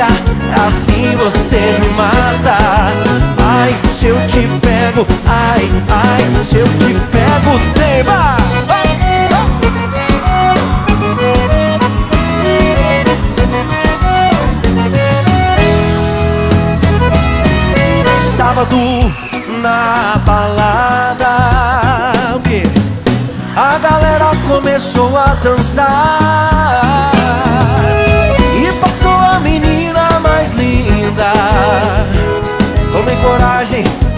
assim você me mata Ai, se eu te pego, ai, ai, se eu te pego Tema! Sábado na balada? A galera começou a dançar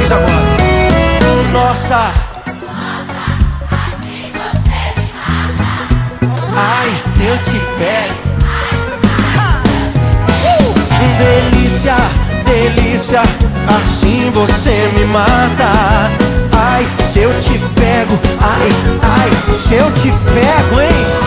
vocês agora. Nossa. Ai, se eu te pego. Uh! Delícia, delícia, assim você me mata. Ai, se eu te pego, ai, ai, se eu te pego, hein?